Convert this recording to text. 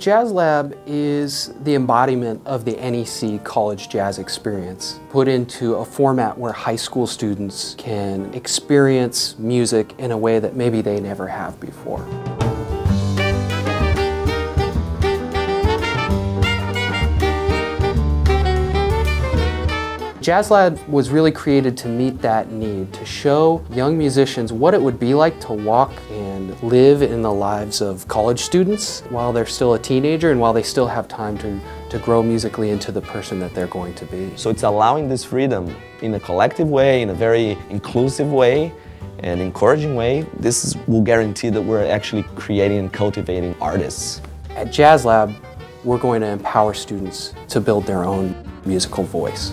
Jazz Lab is the embodiment of the NEC college jazz experience, put into a format where high school students can experience music in a way that maybe they never have before. Jazz Lab was really created to meet that need, to show young musicians what it would be like to walk and live in the lives of college students while they're still a teenager and while they still have time to, to grow musically into the person that they're going to be. So it's allowing this freedom in a collective way, in a very inclusive way, and encouraging way. This is, will guarantee that we're actually creating and cultivating artists. At Jazz Lab, we're going to empower students to build their own musical voice.